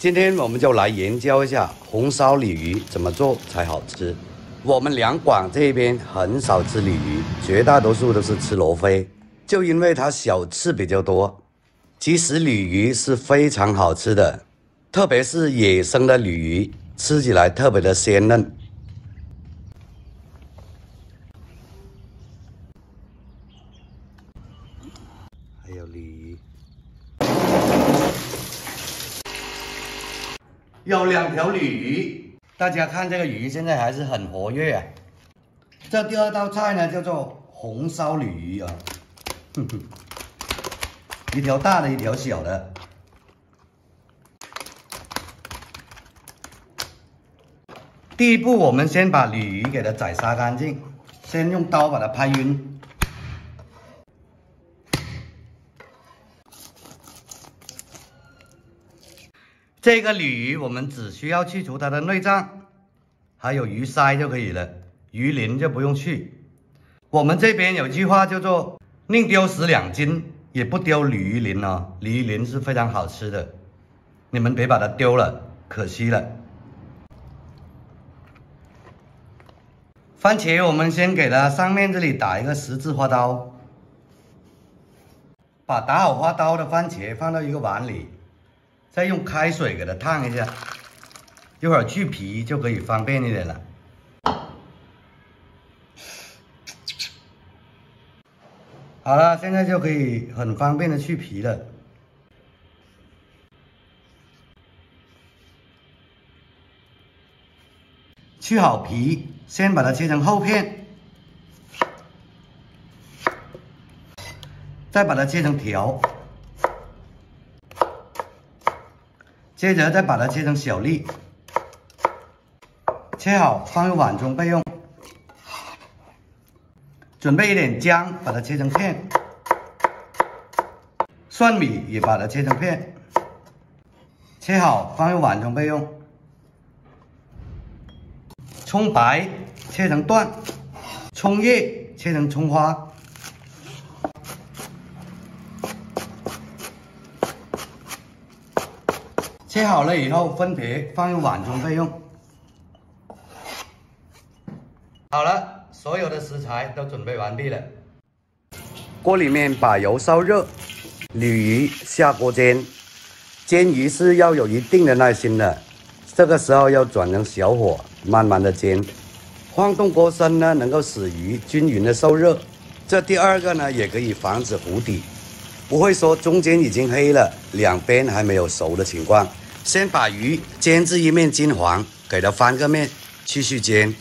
今天我们就来研究一下红烧鲤鱼怎么做才好吃。我们两广这边很少吃鲤鱼，绝大多数都是吃罗非，就因为它小刺比较多。其实鲤鱼是非常好吃的，特别是野生的鲤鱼，吃起来特别的鲜嫩。还有鲤鱼，有两条鲤鱼，大家看这个鱼现在还是很活跃啊。这第二道菜呢叫做红烧鲤鱼啊，哼哼，一条大的，一条小的。第一步，我们先把鲤鱼给它宰杀干净，先用刀把它拍晕。这个鲤鱼我们只需要去除它的内脏，还有鱼鳃就可以了，鱼鳞就不用去。我们这边有句话叫做“宁丢死两斤，也不丢鲤鱼鳞”哦，鲤鱼鳞是非常好吃的，你们别把它丢了，可惜了。番茄我们先给它上面这里打一个十字花刀，把打好花刀的番茄放到一个碗里。再用开水给它烫一下，一会儿去皮就可以方便一点了。好了，现在就可以很方便的去皮了。去好皮，先把它切成厚片，再把它切成条。接着再把它切成小粒，切好放入碗中备用。准备一点姜，把它切成片；蒜米也把它切成片，切好放入碗中备用。葱白切成段，葱叶切成葱花。切好了以后，分别放入碗中备用。好了，所有的食材都准备完毕了。锅里面把油烧热，鲤鱼下锅煎。煎鱼是要有一定的耐心的，这个时候要转成小火，慢慢的煎。晃动锅身呢，能够使鱼均匀的受热。这第二个呢，也可以防止糊底，不会说中间已经黑了，两边还没有熟的情况。先把鱼煎至一面金黄，给它翻个面，继续煎。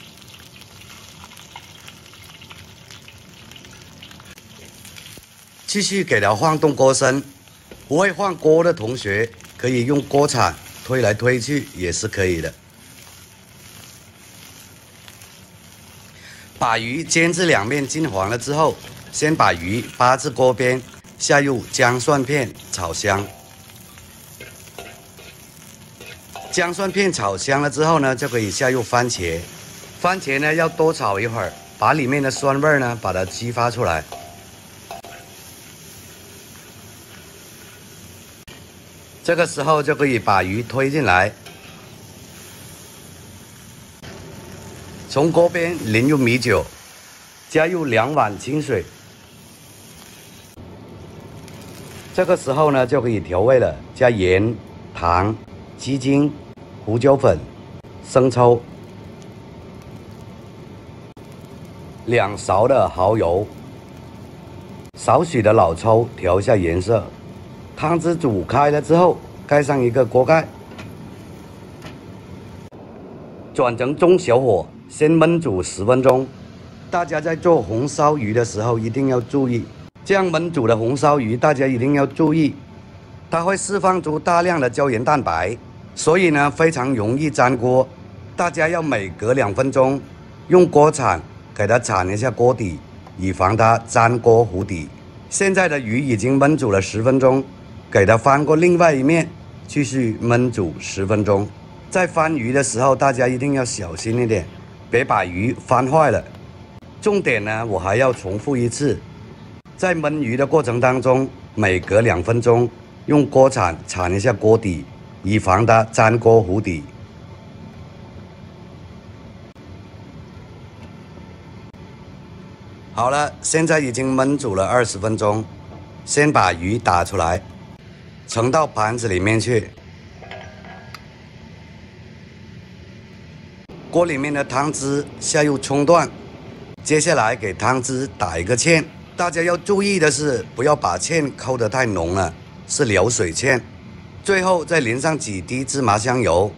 继续给它晃动锅身，不会晃锅的同学可以用锅铲推来推去也是可以的。把鱼煎至两面金黄了之后，先把鱼扒至锅边，下入姜蒜片炒香。姜蒜片炒香了之后呢，就可以下入番茄。番茄呢要多炒一会儿，把里面的酸味呢把它激发出来。这个时候就可以把鱼推进来，从锅边淋入米酒，加入两碗清水。这个时候呢就可以调味了，加盐、糖。鸡精、胡椒粉、生抽，两勺的蚝油，少许的老抽调一下颜色。汤汁煮开了之后，盖上一个锅盖，转成中小火，先焖煮十分钟。大家在做红烧鱼的时候一定要注意，这样焖煮的红烧鱼，大家一定要注意，它会释放出大量的胶原蛋白。所以呢，非常容易粘锅，大家要每隔两分钟用锅铲给它铲一下锅底，以防它粘锅糊底。现在的鱼已经焖煮了十分钟，给它翻过另外一面，继续焖煮十分钟。在翻鱼的时候，大家一定要小心一点，别把鱼翻坏了。重点呢，我还要重复一次，在焖鱼的过程当中，每隔两分钟用锅铲铲一下锅底。以防它粘锅糊底。好了，现在已经焖煮了二十分钟，先把鱼打出来，盛到盘子里面去。锅里面的汤汁下入葱段，接下来给汤汁打一个芡。大家要注意的是，不要把芡抠得太浓了，是流水芡。最后再淋上几滴芝麻香油，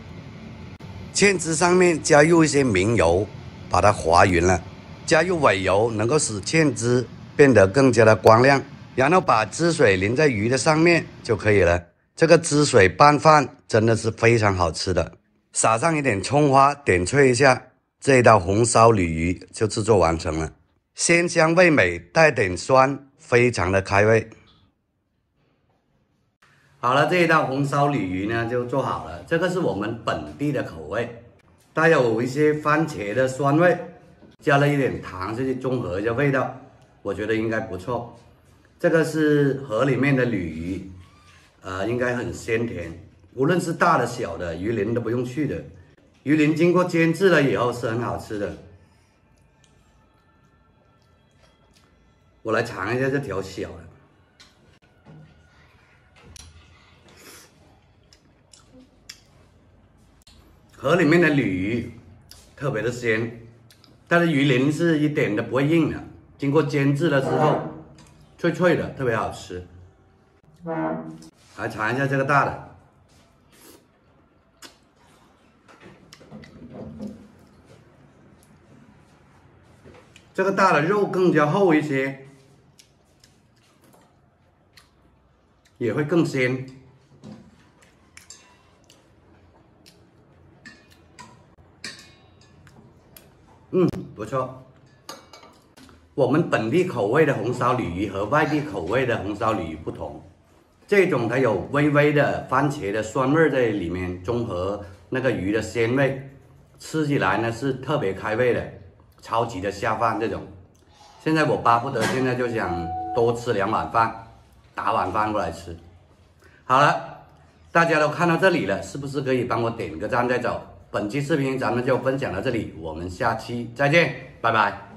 芡汁上面加入一些明油，把它滑匀了。加入尾油，能够使芡汁变得更加的光亮。然后把汁水淋在鱼的上面就可以了。这个汁水拌饭真的是非常好吃的。撒上一点葱花，点缀一下，这一道红烧鲤鱼就制作完成了。鲜香味美，带点酸，非常的开胃。好了，这一道红烧鲤鱼呢就做好了。这个是我们本地的口味，带有一些番茄的酸味。加了一点糖，这些中和一下味道，我觉得应该不错。这个是河里面的鲤鱼，呃，应该很鲜甜。无论是大的小的鱼鳞都不用去的，鱼鳞经过煎制了以后是很好吃的。我来尝一下这条小的，河里面的鲤鱼特别的鲜。它的鱼鳞是一点都不会硬的，经过煎制了之后，脆脆的，特别好吃。来尝一下这个大的，这个大的肉更加厚一些，也会更鲜。嗯，不错。我们本地口味的红烧鲤鱼和外地口味的红烧鲤鱼不同，这种它有微微的番茄的酸味在里面，中和那个鱼的鲜味，吃起来呢是特别开胃的，超级的下饭这种。现在我巴不得现在就想多吃两碗饭，打碗饭过来吃。好了，大家都看到这里了，是不是可以帮我点个赞再走？本期视频咱们就分享到这里，我们下期再见，拜拜。